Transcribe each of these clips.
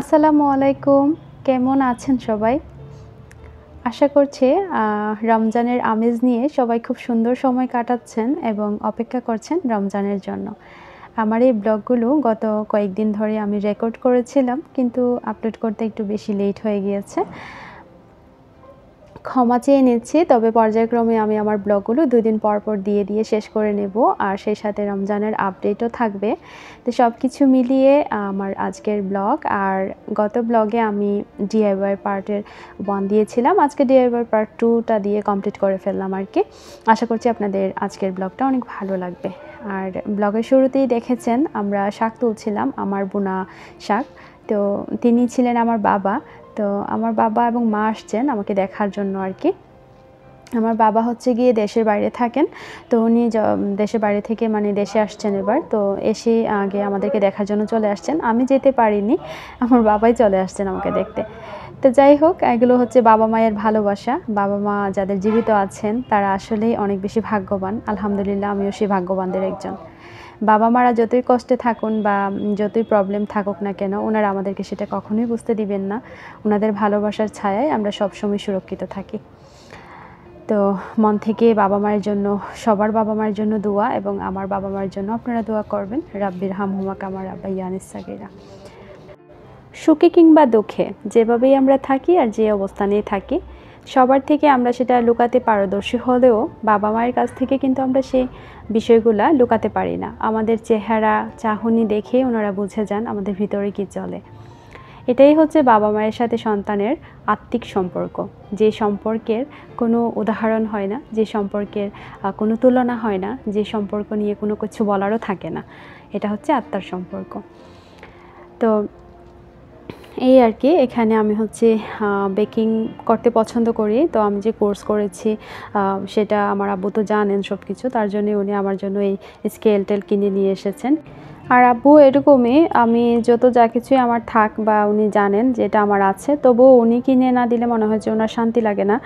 আসসালামু আলাইকুম। কেমন আছেন সবাই? আশা করছে রমজানের আমেজ নিয়ে সবাই খুব সুন্দর সময় কাটাচ্ছেন এবং অপেক্ষা করছেন রমজানের জন্য। আমার এই ব্লগগুলো গত কয়েকদিন ধরে আমি রেকর্ড করেছিলাম, কিন্তু আপলোড করতে একটু বেশি লেট হয়ে গিয়েছে। ক্ষমা চেয়ে নিচ্ছি, তবে পর্যায়ক্রমে আমি আমার ব্লগগুলো দুই দিন পর পর দিয়ে দিয়ে শেষ করে নেব আর সেই সাথে রমজানের আপডেটও থাকবে। তো সব কিছু মিলিয়ে আমার আজকের ব্লগ আর গত ব্লগে আমি ডিআইওয়াই পার্টের ওয়ান দিয়েছিলাম। আজকে ডিআইওয়াই পার্ট টুটা দিয়ে কমপ্লিট করে ফেললাম আর কি। আশা করছি আপনাদের আজকের ব্লগটা অনেক ভালো লাগবে। আর ব্লগের শুরুতেই দেখেছেন আমরা শাক তুলছিলাম, আমার বোনা শাক। তো তিনি ছিলেন আমার বাবা। তো আমার বাবা এবং মা আসছেন আমাকে দেখার জন্য আর কি। আমার বাবা হচ্ছে গিয়ে দেশের বাইরে থাকেন। তো উনি দেশের বাইরে থেকে মানে দেশে আসছেন এবার। তো এসে আগে আমাদেরকে দেখার জন্য চলে আসছেন। আমি যেতে পারিনি, আমার বাবাই চলে আসছেন আমাকে দেখতে। তো যাই হোক, এগুলো হচ্ছে বাবা মায়ের ভালোবাসা। বাবা মা যাদের জীবিত আছেন, তারা আসলেই অনেক বেশি ভাগ্যবান। আলহামদুলিল্লাহ, আমিও সেই ভাগ্যবানদের একজন। বাবা মারা যতই কষ্টে থাকুন বা যতই প্রবলেম থাকুক না কেন, ওনারা আমাদেরকে সেটা কখনোই বুঝতে দিবেন না। ওনাদের ভালোবাসার ছায়ায় আমরা সবসময় সুরক্ষিত থাকি। তো মন থেকে বাবা মায়ের জন্য, সবার বাবা মায়ের জন্য দোয়া এবং আমার বাবা মায়ের জন্য আপনারা দোয়া করবেন। রাব্বির হাম হুমা কামার আব্বা ইয়ানিস সাগিরা। সুখে কিংবা দুঃখে, যেভাবেই আমরা থাকি আর যে অবস্থানেই থাকি সবার থেকে আমরা সেটা লুকাতে পারদর্শী হলেও বাবা মায়ের কাছ থেকে কিন্তু আমরা সেই বিষয়গুলা লুকাতে পারি না। আমাদের চেহারা, চাহনি দেখে ওনারা বুঝে যান আমাদের ভিতরে কি চলে। এটাই হচ্ছে বাবা মায়ের সাথে সন্তানের আত্মিক সম্পর্ক। যে সম্পর্কের কোনো উদাহরণ হয় না, যে সম্পর্কের কোনো তুলনা হয় না, যে সম্পর্ক নিয়ে কোনো কিছু বলারও থাকে না। এটা হচ্ছে আত্মার সম্পর্ক। তো এই আর কি, এখানে আমি হচ্ছে বেকিং করতে পছন্দ করি। তো আমি যে কোর্স করেছি সেটা আমার আব্বু তো জানেন সব কিছু তার জন্য উনি আমার জন্য এই স্কেল টেল কিনে নিয়ে এসেছেন। আর আব্বু এরকমই, আমি যত যা কিছুই আমার থাক বা উনি জানেন যেটা আমার আছে, তবুও উনি কিনে না দিলে মনে হয় যে ওনার শান্তি লাগে না।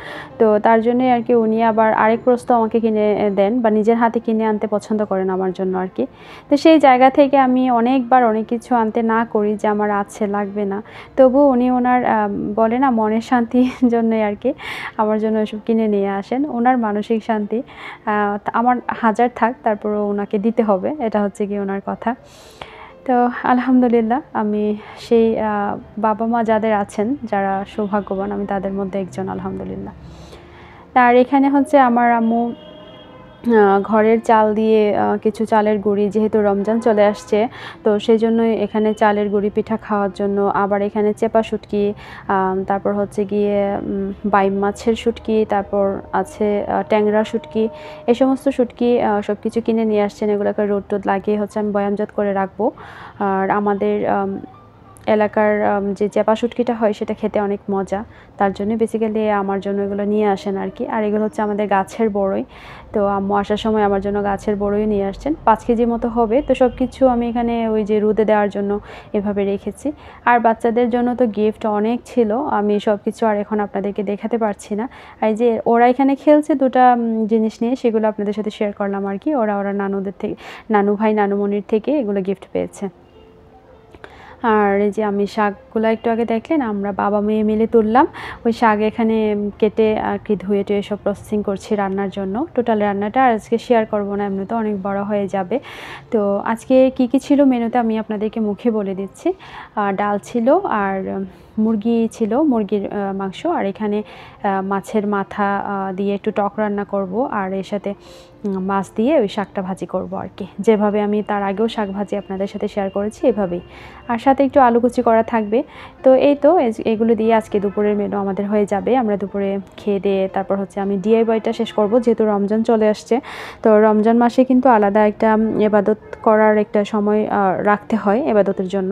তো তার জন্যই আর কি উনি আবার আরেক প্রস্ত আমাকে কিনে দেন বা নিজের হাতে কিনে আনতে পছন্দ করেন আমার জন্য আর কি। তো সেই জায়গা থেকে আমি অনেকবার অনেক কিছু আনতে না করি যে আমার আছে, লাগবে না। তবু উনি ওনার বলে না মনের শান্তির জন্যই আর কি আমার জন্য এসব কিনে নিয়ে আসেন। ওনার মানসিক শান্তি আমার হাজার থাক, তারপরও ওনাকে দিতে হবে, এটা হচ্ছে কি ওনার কথা। তো আলহামদুলিল্লাহ, আমি সেই বাবা মা যাদের আছেন, যারা সৌভাগ্যবান, আমি তাদের মধ্যে একজন, আলহামদুলিল্লাহ। আর এখানে হচ্ছে আমার আম্মু ঘরের চাল দিয়ে কিছু চালের গুঁড়ি যেহেতু রমজান চলে আসছে তো সেই জন্যই এখানে চালের গুঁড়ি পিঠা খাওয়ার জন্য। আবার এখানে চেপা শুটকি তারপর হচ্ছে গিয়ে বাইম মাছের শুটকি তারপর আছে ট্যাংরা শুটকি। এই সমস্ত শুটকি সব কিছু কিনে নিয়ে আসছেন। এগুলোকে রোদ টোদ লাগিয়ে হচ্ছে আমি বয়ামজাত করে রাখব। আর আমাদের আম, এলাকার যে চেপা শুটকিটা হয় সেটা খেতে অনেক মজা। তার জন্য বেসিক্যালি আমার জন্য এগুলো নিয়ে আসেন আর কি আর এগুলো হচ্ছে আমাদের গাছের বড়ই। তো আম্মু আসার সময় আমার জন্য গাছের বড়ই নিয়ে আসছেন। পাঁচ কেজি মতো হবে। তো সব কিছু আমি এখানে ওই যে রোদে দেওয়ার জন্য এভাবে রেখেছি। আর বাচ্চাদের জন্য তো গিফট অনেক ছিল। আমি সব কিছু আর এখন আপনাদেরকে দেখাতে পারছি না। আর এই যে ওরা এখানে খেলছে দুটা জিনিস নিয়ে, সেগুলো আপনাদের সাথে শেয়ার করলাম আর কি ওরা ওরা নানুদের থেকে, নানু ভাই, নানুমণির থেকে এগুলো গিফট পেয়েছে। আর এই যে আমি শাকগুলো একটু আগে দেখলেন, আমরা বাবা মেয়ে মিলে তুললাম। ওই শাক এখানে কেটে আর কি ধুয়ে টুয়ে সব প্রসেসিং করছি রান্নার জন্য। টোটাল রান্নাটা আজকে শেয়ার করব না এমনি তো অনেক বড় হয়ে যাবে। তো আজকে কি কি ছিল মেনুতে আমি আপনাদেরকে মুখে বলে দিচ্ছি। ডাল ছিল আর মুরগি ছিল, মুরগির মাংস। আর এখানে মাছের মাথা দিয়ে একটু টক রান্না করব। আর এর সাথে মাছ দিয়ে ওই শাকটা ভাজি করব আর কি। যেভাবে আমি তার আগেও শাক ভাজি আপনাদের সাথে শেয়ার করেছি, এভাবেই। আর সাথে একটু আলু কুচি করা থাকবে। তো এই তো এগুলো দিয়ে আজকে দুপুরের মেনু আমাদের হয়ে যাবে। আমরা দুপুরে খেয়ে দিয়ে তারপর হচ্ছে আমি ডিআইওয়াইটা শেষ করব, যেহেতু রমজান চলে আসছে। তো রমজান মাসে কিন্তু আলাদা একটা এবাদত করার একটা সময় রাখতে হয় এবাদতের জন্য।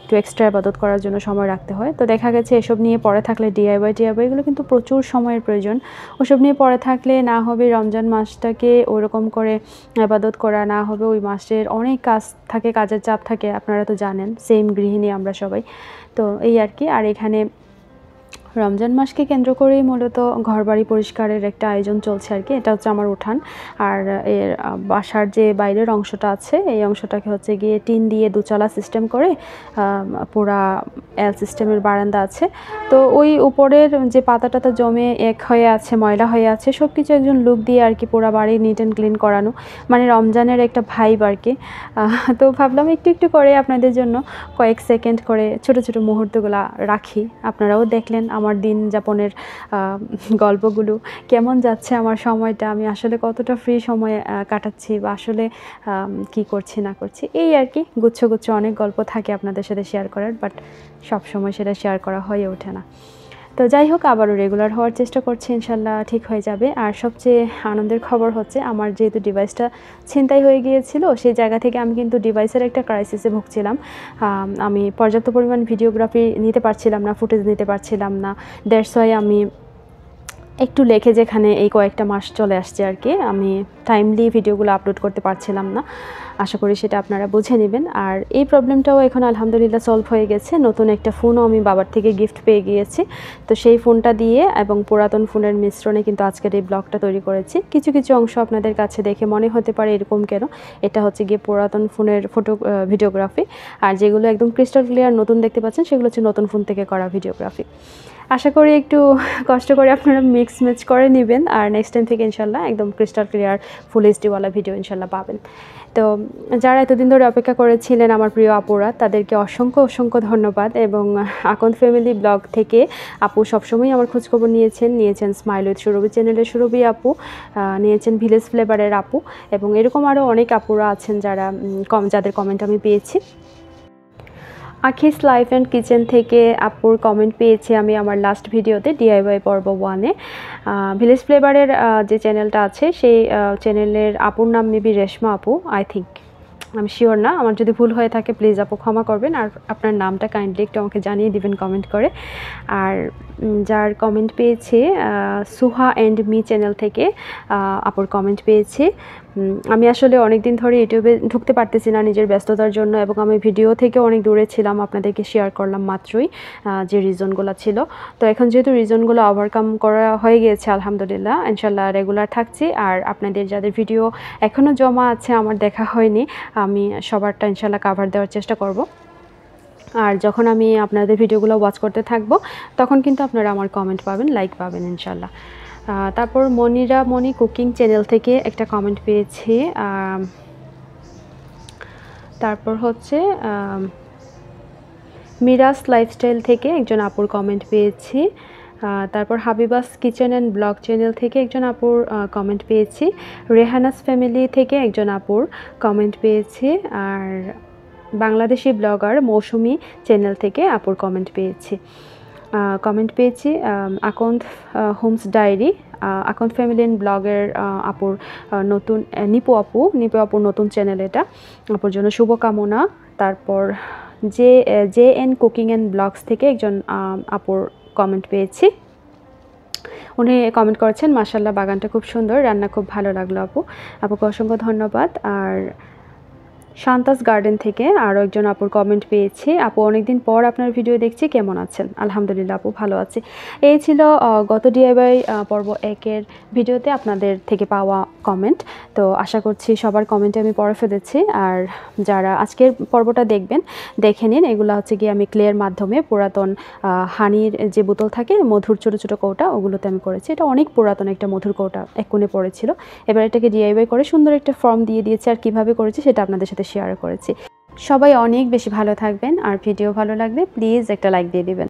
একটু এক্সট্রা এবাদত করার জন্য সময় রাখতে হয়। তো দেখা গেছে এসব নিয়ে পড়ে থাকলে ডিআইওয়াই ডিআইওয়াইগুলো কিন্তু প্রচুর সময়ের প্রয়োজন। ওসব নিয়ে পড়ে থাকলে না হবে রমজান মাসটাকে ওরকম করে আবাদত করা না হবে, ওই মাসের অনেক কাজ থাকে, কাজের চাপ থাকে, আপনারা তো জানেন সেম গৃহিণী আমরা সবাই। তো এই আর কি, আর এখানে রমজান মাসকে কেন্দ্র করেই মূলত ঘরবাড়ি পরিষ্কারের একটা আয়োজন চলছে আর কি। এটা হচ্ছে আমার উঠান। আর এর বাসার যে বাইরের অংশটা আছে, এই অংশটাকে হচ্ছে গিয়ে টিন দিয়ে দুচালা সিস্টেম করে পুরা এল সিস্টেমের বারান্দা আছে। তো ওই উপরের যে পাতা টাতা জমে এক হয়ে আছে, ময়লা হয়ে আছে সব কিছু একজন লুক দিয়ে আর কি পুরা বাড়ি নিট অ্যান্ড ক্লিন করানো। মানে রমজানের একটা ভাইব আর কি। তো ভাবলাম একটু একটু করে আপনাদের জন্য কয়েক সেকেন্ড করে ছোট ছোট মুহূর্তগুলো রাখি। আপনারাও দেখলেন আমার দিন যাপনের গল্পগুলো, কেমন যাচ্ছে আমার সময়টা, আমি আসলে কতটা ফ্রি সময় কাটাচ্ছি বা আসলে কি করছি, না করছি, এই আর কি। গুচ্ছ গুচ্ছ অনেক গল্প থাকে আপনাদের সাথে শেয়ার করার বাট সব সময় সেটা শেয়ার করা হয়ে ওঠে না। তো যাই হোক, আবারও রেগুলার হওয়ার চেষ্টা করছি, ইনশাল্লাহ ঠিক হয়ে যাবে। আর সবচেয়ে আনন্দের খবর হচ্ছে, আমার যেহেতু ডিভাইসটা ছিনতাই হয়ে গিয়েছিল, সেই জায়গা থেকে আমি কিন্তু ডিভাইসের একটা ক্রাইসিসে ভুগছিলাম। আমি পর্যাপ্ত পরিমাণ ভিডিওগ্রাফি নিতে পারছিলাম না ফুটেজ নিতে পারছিলাম না। দেড়শোয় আমি একটু লেখে যেখানে এই কয়েকটা মাস চলে আসছে আর কি, আমি টাইমলি ভিডিওগুলো আপলোড করতে পারছিলাম না। আশা করি সেটা আপনারা বুঝে নেবেন। আর এই প্রবলেমটাও এখন আলহামদুলিল্লাহ সলভ হয়ে গেছে। নতুন একটা ফোনও আমি বাবার থেকে গিফট পেয়ে গিয়েছি। তো সেই ফোনটা দিয়ে এবং পুরাতন ফোনের মিশ্রণে কিন্তু আজকের এই ব্লগটা তৈরি করেছি। কিছু কিছু অংশ আপনাদের কাছে দেখে মনে হতে পারে এরকম কেন? এটা হচ্ছে গিয়ে পুরাতন ফোনের ফটো ভিডিওগ্রাফি আর যেগুলো একদম ক্রিস্টাল ক্লিয়ার নতুন দেখতে পাচ্ছেন, সেগুলো হচ্ছে নতুন ফোন থেকে করা ভিডিওগ্রাফি আশা করি একটু কষ্ট করে আপনারা মিক্স ম্যাচ করে নেবেন। আর নেক্সট টাইম থেকে ইনশাল্লাহ একদম ক্রিস্টাল ক্লিয়ার ফুল এইচডিওয়ালা ভিডিও ইনশাল্লাহ পাবেন। তো যারা এতদিন ধরে অপেক্ষা করেছিলেন আমার প্রিয় আপুরা, তাদেরকে অসংখ্য অসংখ্য ধন্যবাদ এবং আকন ফ্যামিলি ব্লগ থেকে আপু সবসময় আমার খোঁজখবর নিয়েছেন। নিয়েছেন স্মাইল উইথ সুরভি চ্যানেলের সুরভি আপু নিয়েছেন ভিলেজ ফ্লেভারের আপু এবং এরকম আরও অনেক আপুরা আছেন যারা কম, যাদের কমেন্ট আমি পেয়েছি। আখিস লাইফ অ্যান্ড কিচেন থেকে আপুর কমেন্ট পেয়েছি আমি আমার লাস্ট ভিডিওতে ডিআইওয়াই পর্ব ওয়ানে ভিলেজ ফ্লেভারের যে চ্যানেলটা আছে, সেই চ্যানেলের আপুর নাম মেবি রেশমা আপু আই থিঙ্ক আমি শিওর না, আমার যদি ভুল হয়ে থাকে প্লিজ আপু ক্ষমা করবেন। আর আপনার নামটা কাইন্ডলি একটু আমাকে জানিয়ে দিবেন কমেন্ট করে। আর যার কমেন্ট পেয়েছে সুহা অ্যান্ড মি চ্যানেল থেকে আপুর কমেন্ট পেয়েছে। আমি আসলে অনেক দিন ধরে ইউটিউবে ঢুকতে পারতেছি না নিজের ব্যস্ততার জন্য এবং আমি ভিডিও থেকে অনেক দূরে ছিলাম, আপনাদেরকে শেয়ার করলাম মাত্রই যে রিজনগুলো ছিল। তো এখন যেহেতু রিজনগুলো ওভারকাম করা হয়ে গিয়েছে, আলহামদুলিল্লাহ ইনশাল্লাহ রেগুলার থাকছি। আর আপনাদের যাদের ভিডিও এখনও জমা আছে, আমার দেখা হয়নি, আমি সবারটা ইনশাল্লাহ কাভার দেওয়ার চেষ্টা করব। আর যখন আমি আপনাদের ভিডিওগুলো ওয়াচ করতে থাকব, তখন কিন্তু আপনারা আমার কমেন্ট পাবেন লাইক পাবেন ইনশাল্লাহ তারপর মনিরা মনি কুকিং চ্যানেল থেকে একটা কমেন্ট পেয়েছি তারপর হচ্ছে মিরাস লাইফস্টাইল থেকে একজন আপুর কমেন্ট পেয়েছি তারপর Habiba's kitchen and blog channel থেকে একজন আপুর কমেন্ট পেয়েছি, রেহানাস ফ্যামিলি থেকে একজন আপুর কমেন্ট পেয়েছি, আর বাংলাদেশি ব্লগার মৌসুমি চ্যানেল থেকে আপুর কমেন্ট পেয়েছি। কমেন্ট পেয়েছি Akanta homes diary Akanta family and ব্লগের আপুর নতুন নিপু আপু, নিপু আপুর নতুন চ্যানেল এটা। আপুর জন্য শুভকামনা। তারপর J J N cooking and blogs থেকে একজন আপুর কমেন্ট পেয়েছি। উনি কমেন্ট করেছেন মাসাল্লাহ বাগানটা খুব সুন্দর, রান্না খুব ভালো লাগল আপু। আপুকে অসংখ্য ধন্যবাদ। আর শান্তাস গার্ডেন থেকে আরও একজন আপুর কমেন্ট পেয়েছি। আপু, অনেকদিন পর আপনার ভিডিও দেখছি, কেমন আছেন? আলহামদুলিল্লাহ, আপু ভালো আছি। এই ছিল গত ডিআইবাই পর্ব একের ভিডিওতে আপনাদের থেকে পাওয়া কমেন্ট তো আশা করছি সবার কমেন্টে আমি পড়ে ফেলেছি। আর যারা আজকের পর্বটা দেখবেন, দেখে নিন। এগুলো হচ্ছে গিয়ে আমি ক্লের মাধ্যমে পুরাতন হানির যে বোতল থাকে, মধুর ছোটো ছোটো কৌটা, ওগুলোতে আমি করেছি। এটা অনেক পুরাতন একটা মধুর কৌটা এক কোণে পড়েছিল। এবার এটাকে ডিআইবাই করে সুন্দর একটা ফর্ম দিয়ে দিয়েছে। আর কীভাবে করেছি সেটা আপনাদের সাথে শেয়ার করেছি। সবাই অনেক বেশি ভালো থাকবেন, আর ভিডিও ভালো লাগলে প্লিজ একটা লাইক দিয়ে দিবেন।